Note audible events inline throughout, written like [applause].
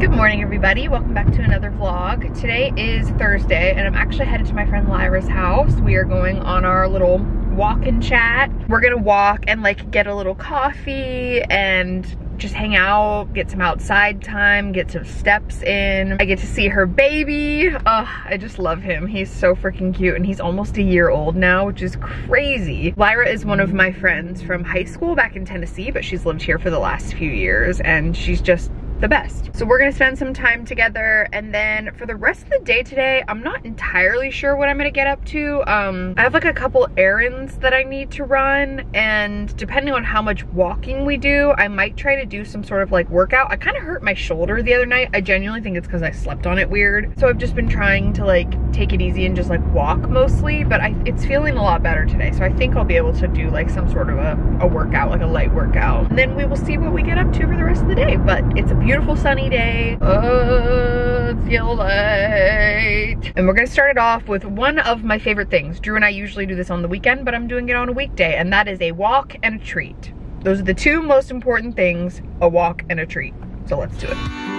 Good morning everybody, welcome back to another vlog. Today is Thursday and I'm actually headed to my friend Lyra's house. We are going on our little walk and chat. We're gonna walk and like get a little coffee and just hang out, get some outside time, get some steps in. I get to see her baby. I just love him. He's so freaking cute and he's almost a year old now, which is crazy. Lyra is one of my friends from high school back in Tennessee, but she's lived here for the last few years and she's just the best. So we're gonna spend some time together and then for the rest of the day today, I'm not entirely sure what I'm gonna get up to. Um, I have like a couple errands that I need to run and depending on how much walking we do, I might try to do some sort of like workout. I kind of hurt my shoulder the other night. I genuinely think it's because I slept on it weird. So I've just been trying to like take it easy and just like walk mostly, but I, it's feeling a lot better today. So I think I'll be able to do like some sort of a, a workout, like a light workout. And then we will see what we get up to for the rest of the day. But it's a beautiful sunny day. Oh, it's light. And we're gonna start it off with one of my favorite things. Drew and I usually do this on the weekend, but I'm doing it on a weekday, and that is a walk and a treat. Those are the two most important things, a walk and a treat. So let's do it.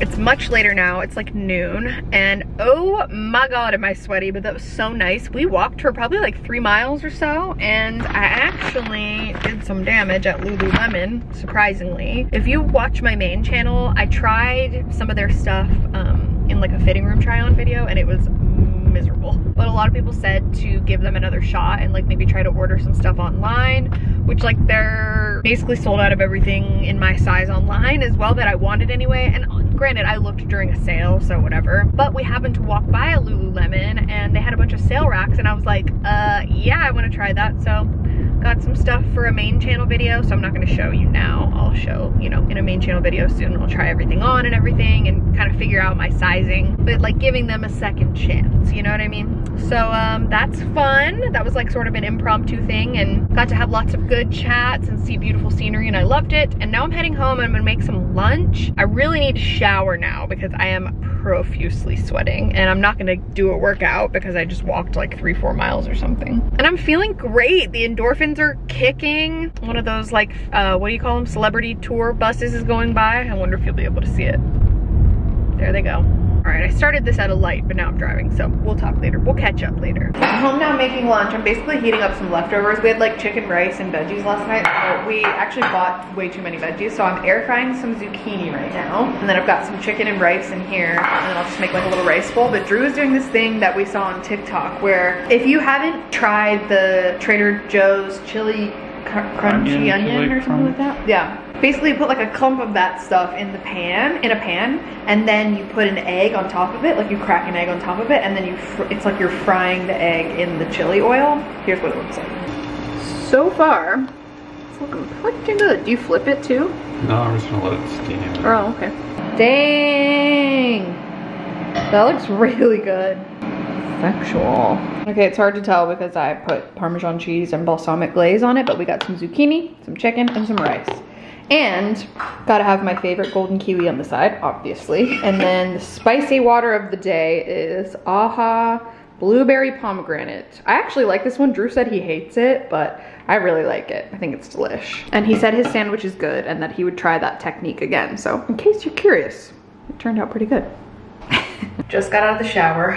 It's much later now, it's like noon, and oh my god am I sweaty, but that was so nice. We walked for probably like three miles or so, and I actually did some damage at Lululemon, surprisingly. If you watch my main channel, I tried some of their stuff um, in like a fitting room try on video, and it was miserable. But a lot of people said to give them another shot and like maybe try to order some stuff online, which like they're basically sold out of everything in my size online as well that I wanted anyway. And granted, I looked during a sale, so whatever. But we happened to walk by a Lululemon and they had a bunch of sale racks and I was like, uh, yeah, I wanna try that. So got some stuff for a main channel video, so I'm not gonna show you now. I'll show, you know, in a main channel video soon. I'll try everything on and everything and kind of figure out my sizing, but like giving them a second chance, you know what I mean? So um, that's fun. That was like sort of an impromptu thing and got to have lots of good chats and see beautiful scenery and I loved it. And now I'm heading home and I'm gonna make some lunch. I really need to shower now because I am profusely sweating and I'm not gonna do a workout because I just walked like three, four miles or something. And I'm feeling great. The endorphins are kicking. One of those like, uh, what do you call them? Celebrity tour buses is going by. I wonder if you'll be able to see it. There they go. All right, I started this at a light, but now I'm driving, so we'll talk later. We'll catch up later. I'm home now making lunch. I'm basically heating up some leftovers. We had like chicken rice and veggies last night, but we actually bought way too many veggies, so I'm air frying some zucchini right now. And then I've got some chicken and rice in here, and then I'll just make like a little rice bowl. But Drew is doing this thing that we saw on TikTok where if you haven't tried the Trader Joe's chili cr crunchy onion, onion or something crunch. like that, yeah. Basically you put like a clump of that stuff in the pan in a pan and then you put an egg on top of it. Like you crack an egg on top of it and then you it's like you're frying the egg in the chili oil. Here's what it looks like. So far it's looking pretty good. Do you flip it too? No i'm just gonna let it steam. Oh okay. Dang. That looks really good sexual okay it's hard to tell because i put parmesan cheese and balsamic glaze on it but we got some zucchini some chicken and some rice and gotta have my favorite golden kiwi on the side, obviously. And then the spicy water of the day is Aha Blueberry Pomegranate. I actually like this one. Drew said he hates it, but I really like it. I think it's delish. And he said his sandwich is good and that he would try that technique again. So in case you're curious, it turned out pretty good. [laughs] Just got out of the shower.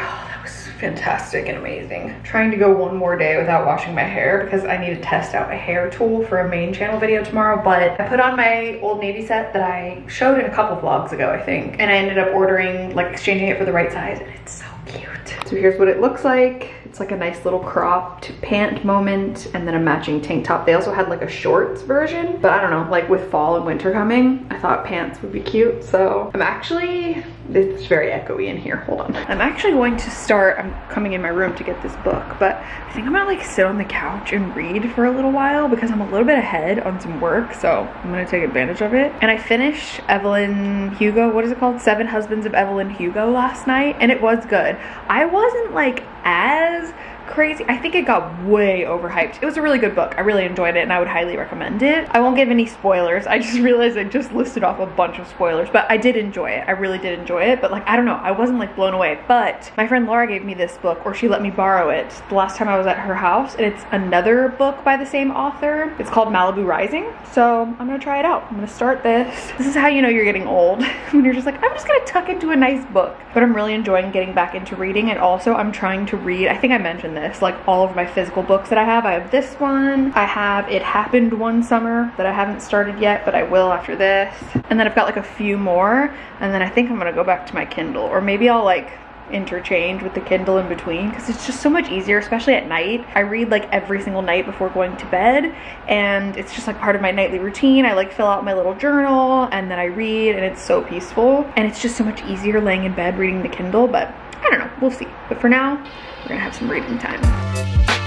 Fantastic and amazing. Trying to go one more day without washing my hair because I need to test out a hair tool for a main channel video tomorrow, but I put on my Old Navy set that I showed in a couple vlogs ago, I think, and I ended up ordering, like exchanging it for the right size, and it's so cute. So here's what it looks like. It's like a nice little cropped pant moment and then a matching tank top. They also had like a shorts version, but I don't know, like with fall and winter coming, I thought pants would be cute. So I'm actually, it's very echoey in here, hold on. I'm actually going to start, I'm coming in my room to get this book, but I think I'm gonna like sit on the couch and read for a little while because I'm a little bit ahead on some work, so I'm gonna take advantage of it. And I finished Evelyn Hugo, what is it called? Seven Husbands of Evelyn Hugo last night, and it was good. I wasn't like as crazy. I think it got way overhyped. It was a really good book. I really enjoyed it and I would highly recommend it. I won't give any spoilers. I just [laughs] realized I just listed off a bunch of spoilers, but I did enjoy it. I really did enjoy it, but like, I don't know. I wasn't like blown away, but my friend Laura gave me this book or she let me borrow it the last time I was at her house and it's another book by the same author. It's called Malibu Rising. So I'm gonna try it out. I'm gonna start this. This is how you know you're getting old [laughs] when you're just like, I'm just gonna tuck into a nice book. But I'm really enjoying getting back into reading and also I'm trying to read, I think I mentioned this, like all of my physical books that I have. I have this one. I have It Happened One Summer that I haven't started yet, but I will after this. And then I've got like a few more. And then I think I'm gonna go back to my Kindle or maybe I'll like interchange with the Kindle in between because it's just so much easier, especially at night. I read like every single night before going to bed and it's just like part of my nightly routine. I like fill out my little journal and then I read and it's so peaceful and it's just so much easier laying in bed reading the Kindle, but I don't know, we'll see. But for now, gonna have some reading time.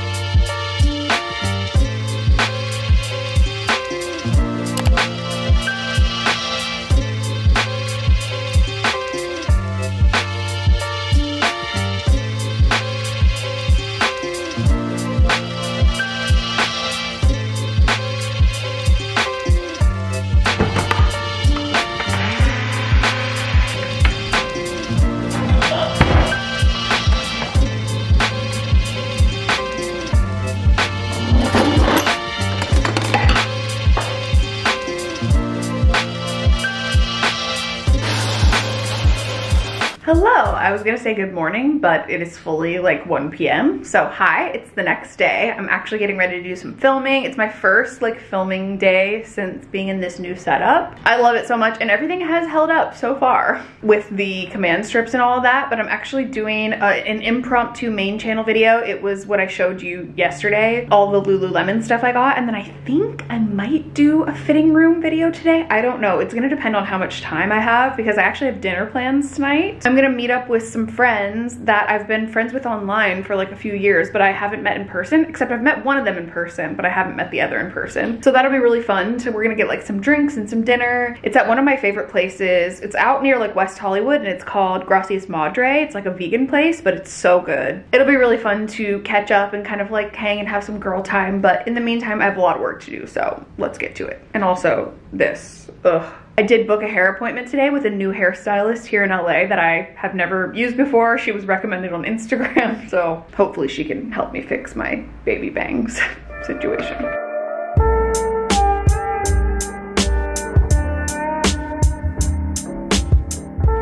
Was gonna say good morning, but it is fully like 1 p.m. So hi, it's the next day. I'm actually getting ready to do some filming. It's my first like filming day since being in this new setup. I love it so much and everything has held up so far with the command strips and all that, but I'm actually doing a, an impromptu main channel video. It was what I showed you yesterday, all the Lululemon stuff I got, and then I think I might do a fitting room video today. I don't know, it's gonna depend on how much time I have because I actually have dinner plans tonight. I'm gonna meet up with some friends that I've been friends with online for like a few years, but I haven't met in person, except I've met one of them in person, but I haven't met the other in person. So that'll be really fun. So we're gonna get like some drinks and some dinner. It's at one of my favorite places. It's out near like West Hollywood and it's called Gracias Madre. It's like a vegan place, but it's so good. It'll be really fun to catch up and kind of like hang and have some girl time. But in the meantime, I have a lot of work to do. So let's get to it. And also this, ugh. I did book a hair appointment today with a new hairstylist here in LA that I have never used before. She was recommended on Instagram, [laughs] so hopefully she can help me fix my baby bangs [laughs] situation.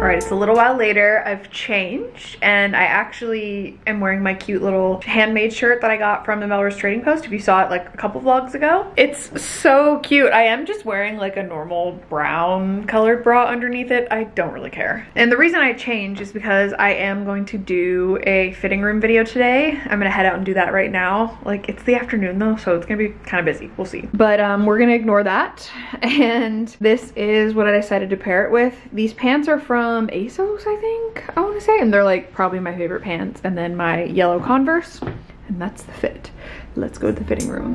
All right, it's a little while later. I've changed and I actually am wearing my cute little handmade shirt that I got from the Melrose Trading Post. If you saw it like a couple vlogs ago. It's so cute. I am just wearing like a normal brown colored bra underneath it. I don't really care. And the reason I changed is because I am going to do a fitting room video today. I'm gonna head out and do that right now. Like it's the afternoon though, so it's gonna be kind of busy. We'll see. But um, we're gonna ignore that. [laughs] And this is what I decided to pair it with. These pants are from from ASOS, I think, I wanna say. And they're like probably my favorite pants. And then my yellow Converse, and that's the fit. Let's go to the fitting room.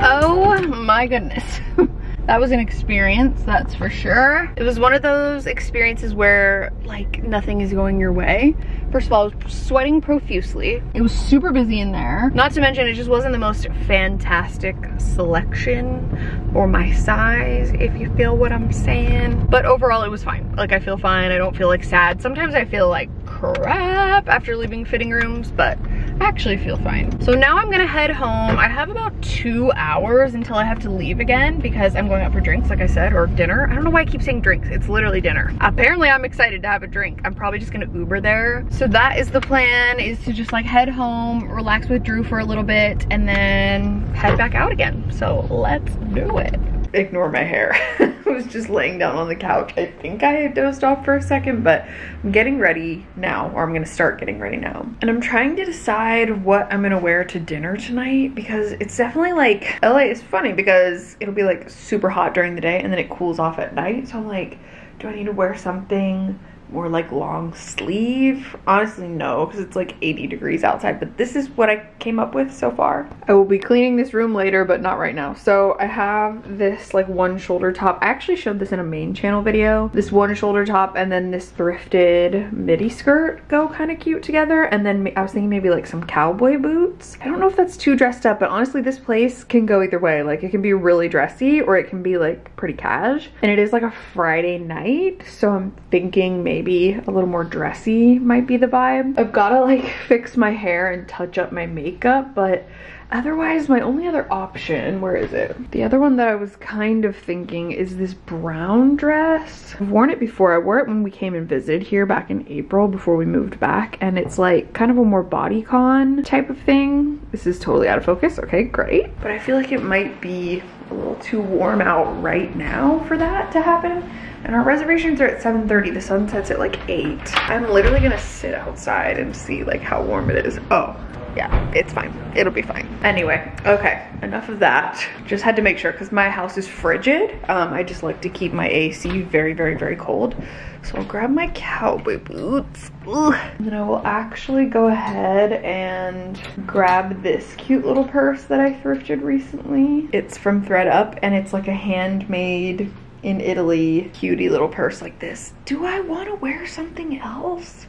Oh my goodness. [laughs] that was an experience, that's for sure. It was one of those experiences where like nothing is going your way. First of all, I was sweating profusely. It was super busy in there. Not to mention, it just wasn't the most fantastic selection or my size, if you feel what I'm saying. But overall, it was fine. Like, I feel fine. I don't feel like sad. Sometimes I feel like crap after leaving fitting rooms, but actually feel fine. So now I'm gonna head home. I have about two hours until I have to leave again because I'm going out for drinks, like I said, or dinner. I don't know why I keep saying drinks. It's literally dinner. Apparently I'm excited to have a drink. I'm probably just gonna Uber there. So that is the plan is to just like head home, relax with Drew for a little bit, and then head back out again. So let's do it ignore my hair. [laughs] I was just laying down on the couch. I think I dozed off for a second, but I'm getting ready now, or I'm gonna start getting ready now. And I'm trying to decide what I'm gonna wear to dinner tonight because it's definitely like, LA is funny because it'll be like super hot during the day and then it cools off at night. So I'm like, do I need to wear something more like long sleeve? Honestly no because it's like 80 degrees outside but this is what i came up with so far. I will be cleaning this room later but not right now. So i have this like one shoulder top. I actually showed this in a main channel video. This one shoulder top and then this thrifted midi skirt go kind of cute together and then i was thinking maybe like some cowboy boots. I don't know if that's too dressed up but honestly this place can go either way. Like it can be really dressy or it can be like pretty cash. And it is like a friday night so i'm thinking maybe maybe a little more dressy might be the vibe. I've gotta like [laughs] fix my hair and touch up my makeup, but Otherwise, my only other option, where is it? The other one that I was kind of thinking is this brown dress. I've worn it before. I wore it when we came and visited here back in April before we moved back. And it's like kind of a more bodycon type of thing. This is totally out of focus. Okay, great. But I feel like it might be a little too warm out right now for that to happen. And our reservations are at 7.30. The sun sets at like 8. I'm literally gonna sit outside and see like how warm it is. Oh, yeah, it's fine. It'll be fine. Anyway, okay, enough of that. Just had to make sure because my house is frigid. Um, I just like to keep my AC very, very, very cold. So I'll grab my cowboy boots. Ugh. And then I will actually go ahead and grab this cute little purse that I thrifted recently. It's from thredUP and it's like a handmade in Italy cutie little purse like this. Do I want to wear something else?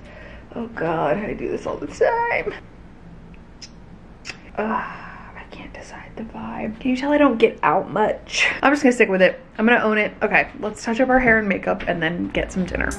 Oh God, I do this all the time. Ugh, I can't decide the vibe. Can you tell I don't get out much? I'm just gonna stick with it. I'm gonna own it. Okay, let's touch up our hair and makeup and then get some dinner.